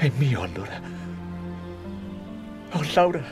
È mio allora. Oh, Laura.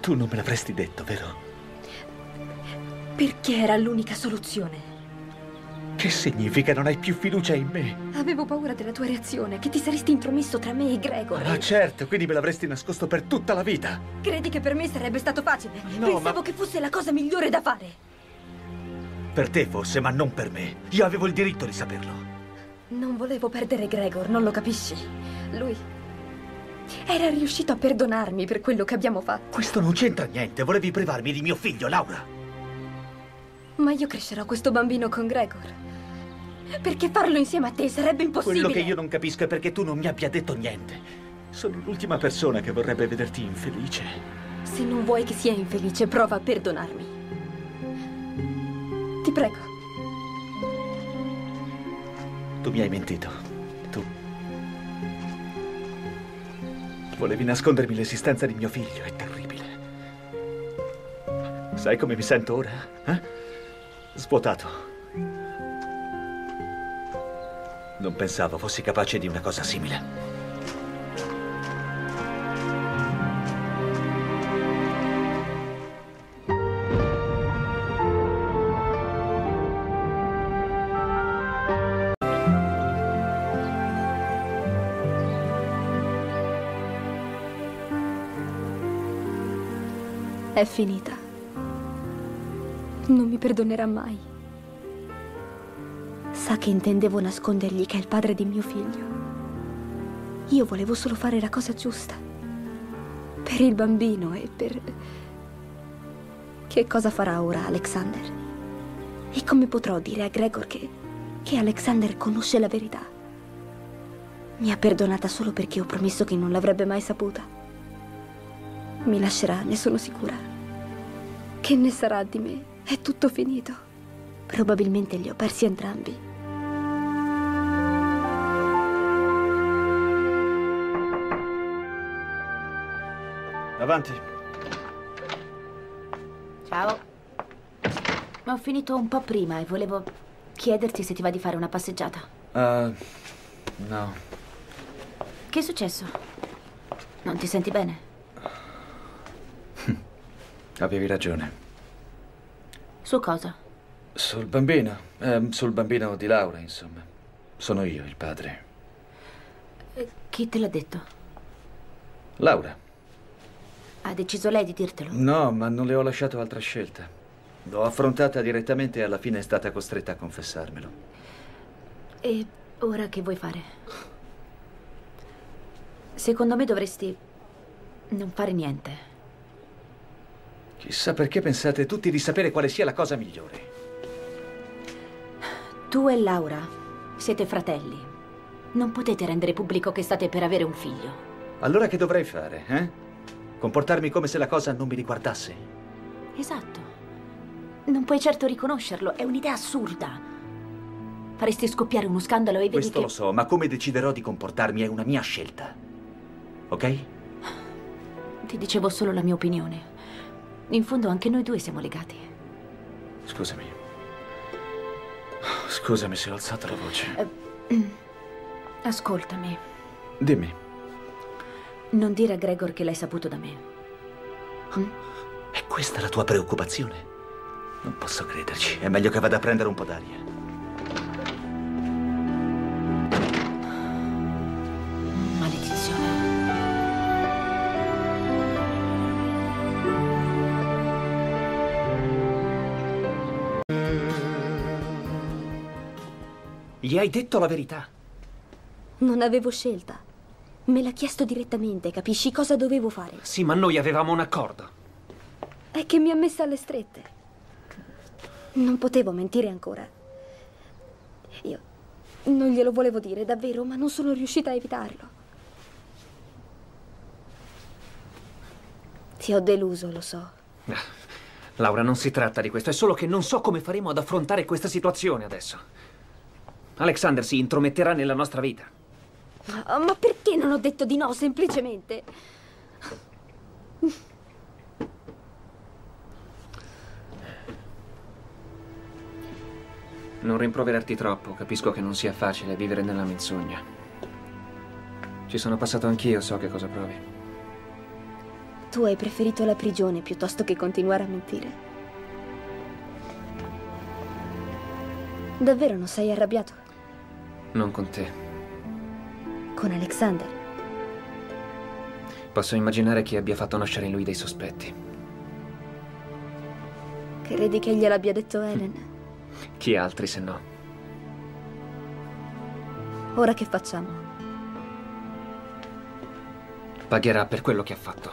Tu non me l'avresti detto, vero? Perché era l'unica soluzione. Che significa non hai più fiducia in me? Avevo paura della tua reazione, che ti saresti intromesso tra me e Gregor. Ah, certo, quindi me l'avresti nascosto per tutta la vita. Credi che per me sarebbe stato facile? No, Pensavo ma- che fosse la cosa migliore da fare. Per te forse, ma non per me. Io avevo il diritto di saperlo. Non volevo perdere Gregor, non lo capisci? Lui era riuscito a perdonarmi per quello che abbiamo fatto. Questo non c'entra niente. Volevi privarmi di mio figlio, Laura. Ma io crescerò questo bambino con Gregor. Perché farlo insieme a te sarebbe impossibile. Quello che io non capisco è perché tu non mi abbia detto niente. Sono l'ultima persona che vorrebbe vederti infelice. Se non vuoi che sia infelice, prova a perdonarmi. Ti prego. Tu mi hai mentito. Tu. Volevi nascondermi l'esistenza di mio figlio, è terribile. Sai come mi sento ora? Eh? Svuotato. Non pensavo fossi capace di una cosa simile. È finita. Non mi perdonerà mai. Sa che intendevo nascondergli che è il padre di mio figlio. Io volevo solo fare la cosa giusta. Per il bambino e per... Che cosa farà ora Alexander? E come potrò dire a Gregor che, che Alexander conosce la verità? Mi ha perdonata solo perché ho promesso che non l'avrebbe mai saputa. Mi lascerà, ne sono sicura. Che ne sarà di me? È tutto finito. Probabilmente li ho persi entrambi. Avanti. Ciao. Ho finito un po' prima e volevo chiederti se ti va di fare una passeggiata. Uh, no. Che è successo? Non ti senti bene? Avevi ragione. Su cosa? Sul bambino. ehm, sul bambino di Laura, insomma. Sono io il padre. Eh, Chi te l'ha detto? Laura. Ha deciso lei di dirtelo? No, ma non le ho lasciato altra scelta. L'ho affrontata direttamente e alla fine è stata costretta a confessarmelo. E ora che vuoi fare? Secondo me dovresti non fare niente. Chissà perché pensate tutti di sapere quale sia la cosa migliore. Tu e Laura siete fratelli. Non potete rendere pubblico che state per avere un figlio. Allora che dovrei fare, eh? Comportarmi come se la cosa non mi riguardasse? Esatto. Non puoi certo riconoscerlo, è un'idea assurda. Faresti scoppiare uno scandalo e vedi Questo che... lo so, ma come deciderò di comportarmi è una mia scelta. Ok? Ti dicevo solo la mia opinione. In fondo anche noi due siamo legati. Scusami. Scusami se ho alzato la voce. Ascoltami, Dimmi, non dire a Gregor che l'hai saputo da me. è questa la tua preoccupazione? Non posso crederci. È meglio che vada a prendere un po' d'aria. Gli hai detto la verità? Non avevo scelta. Me l'ha chiesto direttamente, capisci cosa dovevo fare? Sì, ma noi avevamo un accordo. È che mi ha messa alle strette. Non potevo mentire ancora. Io non glielo volevo dire, davvero, ma non sono riuscita a evitarlo. Ti ho deluso, lo so. Laura, non si tratta di questo, è solo che non so come faremo ad affrontare questa situazione adesso. Alexander si intrometterà nella nostra vita. Ma, ma perché non ho detto di no, semplicemente? Non rimproverarti troppo. Capisco che non sia facile vivere nella menzogna. Ci sono passato anch'io, so che cosa provi. Tu hai preferito la prigione piuttosto che continuare a mentire. Davvero non sei arrabbiato? Non con te. Con Alexander? Posso immaginare chi abbia fatto nascere in lui dei sospetti. Credi che gliel'abbia detto Helen? Chi altri se no? Ora che facciamo? Pagherà per quello che ha fatto.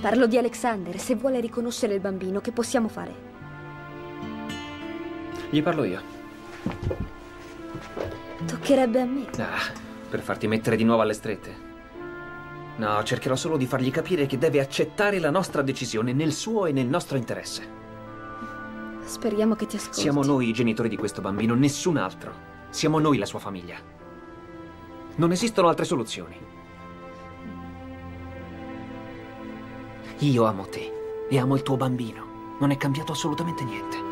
Parlo di Alexander. Se vuole riconoscere il bambino, che possiamo fare? Gli parlo io. Toccherebbe a me. Ah, per farti mettere di nuovo alle strette. No, cercherò solo di fargli capire che deve accettare la nostra decisione nel suo e nel nostro interesse. Speriamo che ti ascolti. Siamo noi i genitori di questo bambino, nessun altro. Siamo noi la sua famiglia. Non esistono altre soluzioni. Io amo te e amo il tuo bambino. Non è cambiato assolutamente niente.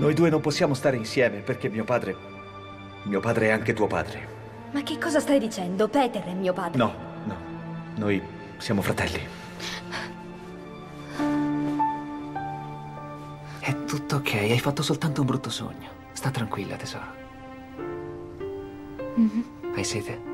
Noi due non possiamo stare insieme perché mio padre... Mio padre è anche tuo padre. Ma che cosa stai dicendo? Peter è mio padre. No, no. Noi siamo fratelli. È tutto ok, hai fatto soltanto un brutto sogno. Sta tranquilla, tesoro. Hai sete?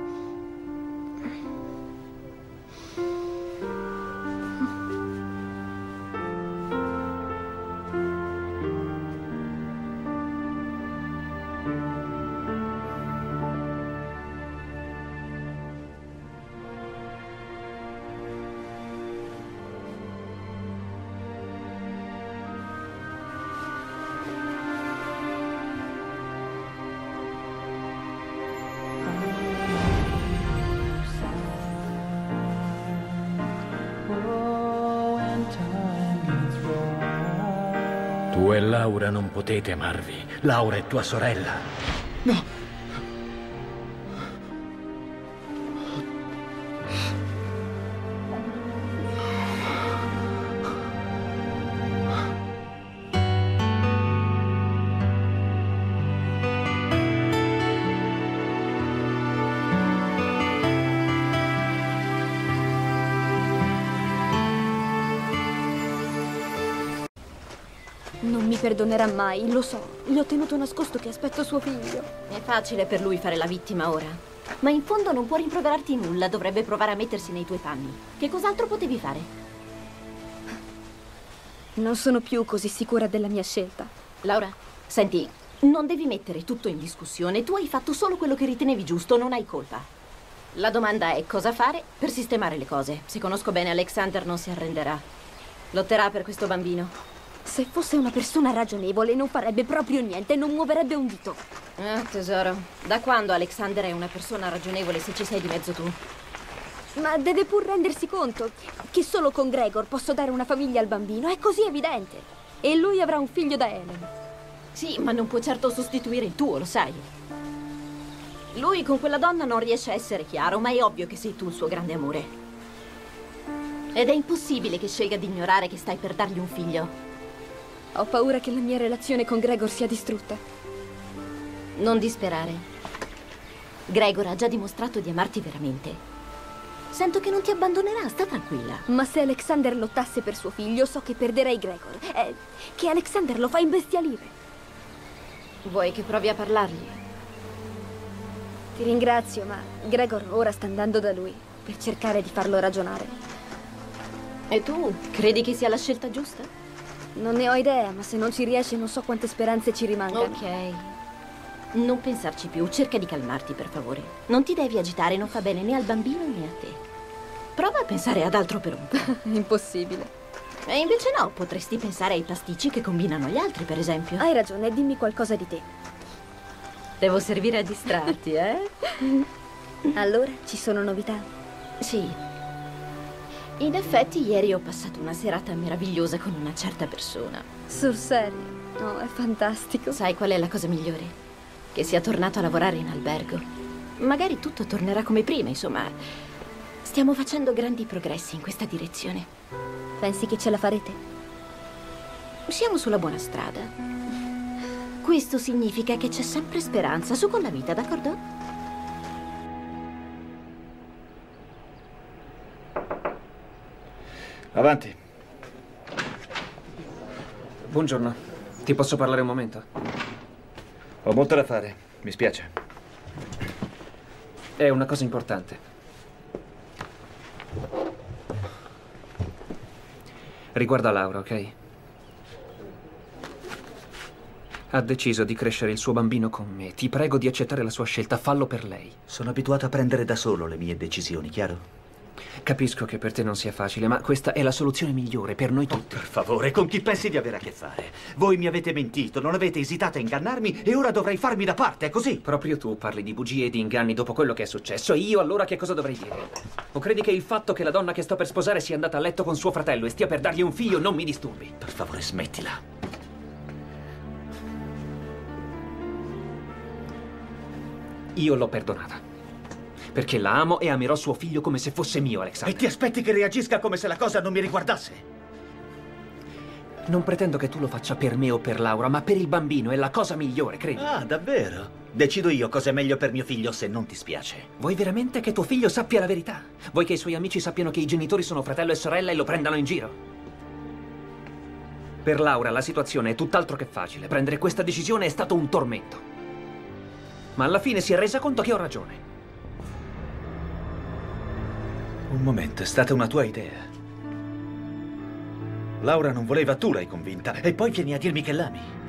Laura non potete amarvi. Laura è tua sorella. Non mi perdonerà mai, lo so. Gli ho tenuto nascosto che aspetto suo figlio. È facile per lui fare la vittima ora. Ma in fondo non può rimproverarti nulla, dovrebbe provare a mettersi nei tuoi panni. Che cos'altro potevi fare? Non sono più così sicura della mia scelta. Laura, senti, non devi mettere tutto in discussione. Tu hai fatto solo quello che ritenevi giusto, non hai colpa. La domanda è cosa fare per sistemare le cose. Se conosco bene Alexander non si arrenderà. Lotterà per questo bambino. Se fosse una persona ragionevole non farebbe proprio niente, non muoverebbe un dito. Ah, tesoro, da quando Alexander è una persona ragionevole se ci sei di mezzo tu? Ma deve pur rendersi conto che solo con Gregor posso dare una famiglia al bambino, è così evidente. E lui avrà un figlio da Helen. Sì, ma non può certo sostituire il tuo, lo sai. Lui con quella donna non riesce a essere chiaro, ma è ovvio che sei tu il suo grande amore. Ed è impossibile che scelga di ignorare che stai per dargli un figlio. Ho paura che la mia relazione con Gregor sia distrutta. Non disperare. Gregor ha già dimostrato di amarti veramente. Sento che non ti abbandonerà, sta tranquilla. Ma se Alexander lottasse per suo figlio, so che perderei Gregor. È che Alexander lo fa imbestialire. Vuoi che provi a parlargli? Ti ringrazio, ma Gregor ora sta andando da lui per cercare di farlo ragionare. E tu, credi che sia la scelta giusta? Non ne ho idea, ma se non ci riesce non so quante speranze ci rimangano. Ok. Non pensarci più, cerca di calmarti, per favore. Non ti devi agitare, non fa bene né al bambino né a te. Prova a pensare ad altro per un po'. Impossibile. E invece no, potresti pensare ai pasticci che combinano gli altri, per esempio. Hai ragione, dimmi qualcosa di te. Devo servire a distrarti, eh? Allora, ci sono novità? Sì. In effetti, ieri ho passato una serata meravigliosa con una certa persona. Sul serio? No, è fantastico. Sai qual è la cosa migliore? Che sia tornato a lavorare in albergo. Magari tutto tornerà come prima, insomma. Stiamo facendo grandi progressi in questa direzione. Pensi che ce la farete? Siamo sulla buona strada. Questo significa che c'è sempre speranza. Su con la vita, d'accordo? Avanti. Buongiorno. Ti posso parlare un momento? Ho molto da fare. Mi spiace. È una cosa importante. Riguarda Laura, ok? Ha deciso di crescere il suo bambino con me. Ti prego di accettare la sua scelta. Fallo per lei. Sono abituato a prendere da solo le mie decisioni, chiaro? Capisco che per te non sia facile, ma questa è la soluzione migliore per noi tutti. Per favore, con chi pensi di avere a che fare? Voi mi avete mentito, non avete esitato a ingannarmi e ora dovrei farmi da parte, è così? Proprio tu parli di bugie e di inganni dopo quello che è successo. E io allora che cosa dovrei dire? O credi che il fatto che la donna che sto per sposare sia andata a letto con suo fratello e stia per dargli un figlio non mi disturbi? Per favore, smettila. Io l'ho perdonata. Perché la amo e amerò suo figlio come se fosse mio, Alexander. E ti aspetti che reagisca come se la cosa non mi riguardasse? Non pretendo che tu lo faccia per me o per Laura, ma per il bambino. È la cosa migliore, credi? Ah, davvero? Decido io cosa è meglio per mio figlio se non ti spiace. Vuoi veramente che tuo figlio sappia la verità? Vuoi che i suoi amici sappiano che i genitori sono fratello e sorella e lo prendano in giro? Per Laura la situazione è tutt'altro che facile. Prendere questa decisione è stato un tormento. Ma alla fine si è resa conto che ho ragione. Un momento, è stata una tua idea. Laura non voleva, tu l'hai convinta. E poi vieni a dirmi che l'ami.